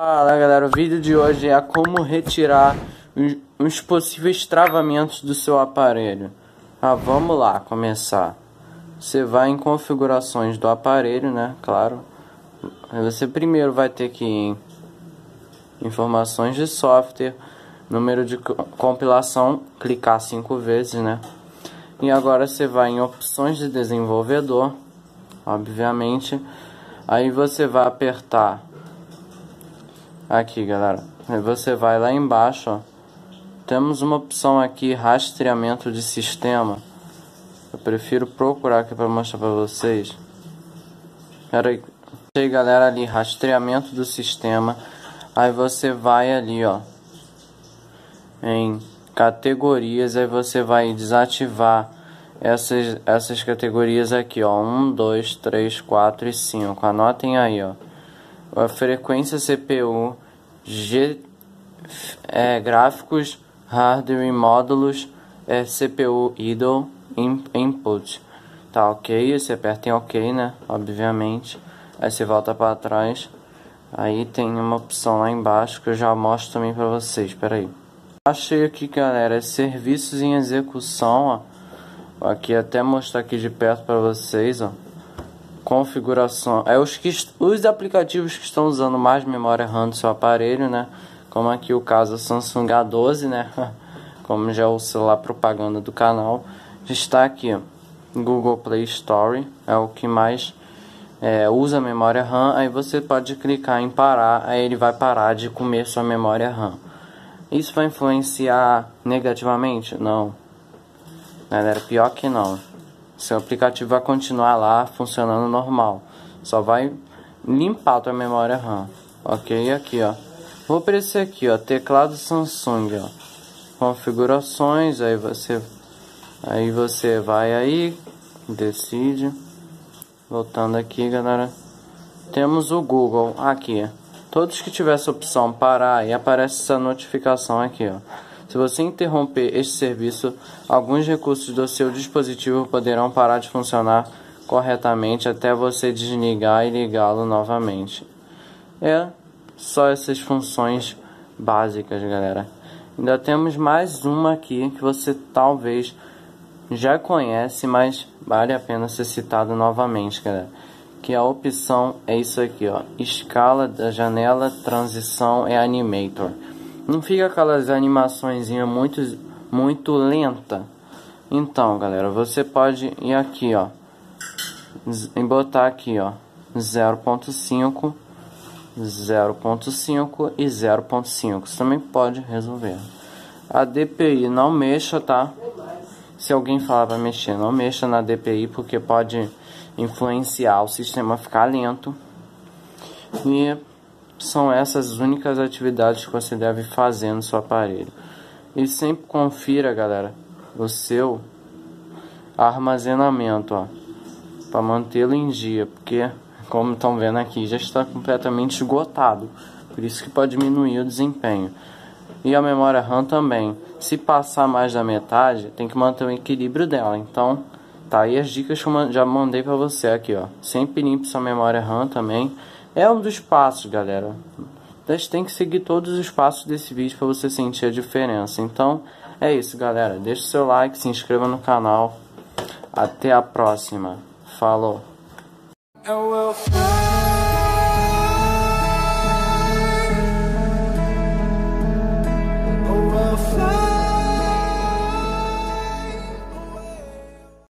Fala galera, o vídeo de hoje é como retirar os possíveis travamentos do seu aparelho. Ah, vamos lá começar. Você vai em configurações do aparelho, né? Claro. Você primeiro vai ter que ir em informações de software, número de compilação, clicar cinco vezes, né? E agora você vai em opções de desenvolvedor, obviamente. Aí você vai apertar Aqui, galera. Você vai lá embaixo, ó. Temos uma opção aqui, rastreamento de sistema. Eu prefiro procurar aqui para mostrar para vocês. Pera aí. aí, galera, ali, rastreamento do sistema. Aí você vai ali, ó. Em categorias, aí você vai desativar essas, essas categorias aqui, ó. 1, 2, 3, 4 e 5. Anotem aí, ó a frequência CPU, G, é, gráficos, hardware e módulos, é, CPU idle, in, input. Tá ok, você aperta em ok, né? Obviamente. Aí você volta para trás. Aí tem uma opção lá embaixo que eu já mostro também para vocês. Espera aí. Achei aqui, galera, serviços em execução, ó. Aqui até mostrar aqui de perto para vocês, ó configuração. É os, que, os aplicativos que estão usando mais memória RAM do seu aparelho, né? Como aqui o caso Samsung A12, né? Como já é o celular propaganda do canal. Está aqui. Google Play Store é o que mais é, usa memória RAM. Aí você pode clicar em parar, aí ele vai parar de comer sua memória RAM. Isso vai influenciar negativamente? Não. Galera, pior que não. Seu aplicativo vai continuar lá funcionando normal. Só vai limpar a tua memória RAM. Ok? Aqui, ó. Vou para esse aqui, ó. Teclado Samsung, ó. Configurações. Aí você, aí você vai aí, decide. Voltando aqui, galera. Temos o Google aqui. Todos que tiver essa opção parar e aparece essa notificação aqui, ó. Se você interromper este serviço, alguns recursos do seu dispositivo poderão parar de funcionar corretamente até você desligar e ligá-lo novamente. É só essas funções básicas, galera. Ainda temos mais uma aqui que você talvez já conhece, mas vale a pena ser citado novamente, galera. Que a opção é isso aqui, ó. Escala da janela, transição é animator. Não fica aquelas animações muito, muito lenta. Então, galera, você pode ir aqui, ó. E botar aqui, ó. 0.5, 0.5 e 0.5. Você também pode resolver. A DPI não mexa, tá? Se alguém falar para mexer, não mexa na DPI porque pode influenciar o sistema ficar lento. E são essas as únicas atividades que você deve fazer no seu aparelho. E sempre confira, galera, o seu armazenamento, ó, para mantê-lo em dia, porque como estão vendo aqui, já está completamente esgotado. Por isso que pode diminuir o desempenho. E a memória RAM também. Se passar mais da metade, tem que manter o equilíbrio dela. Então, tá aí as dicas que eu já mandei para você aqui, ó. Sempre limpe sua memória RAM também. É um dos passos, galera. Você tem que seguir todos os passos desse vídeo para você sentir a diferença. Então, é isso, galera. Deixe seu like, se inscreva no canal. Até a próxima. Falou.